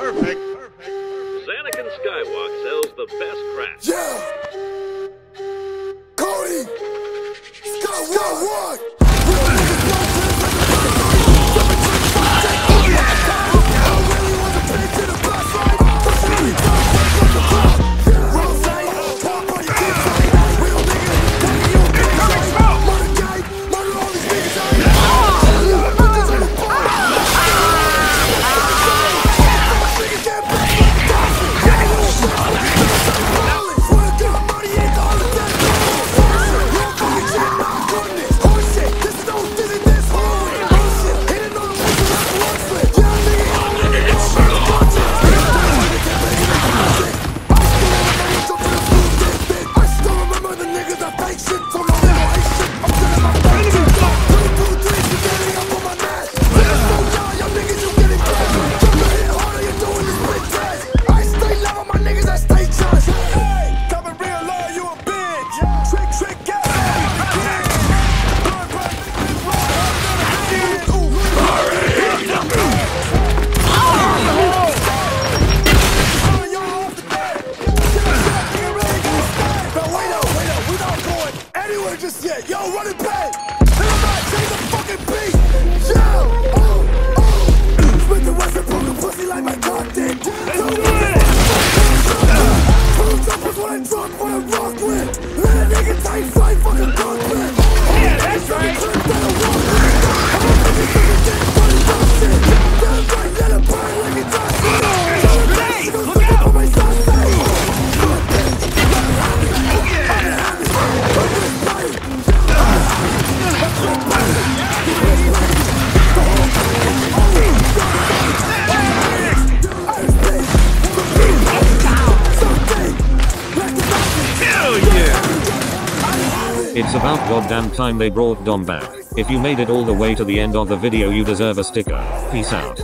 Perfect. Perfect. Xanakin Skywok sells the best crack. Yeah. Cody. Skywok. Skywok. running back. It's about goddamn time they brought Dom back. If you made it all the way to the end of the video you deserve a sticker. Peace out.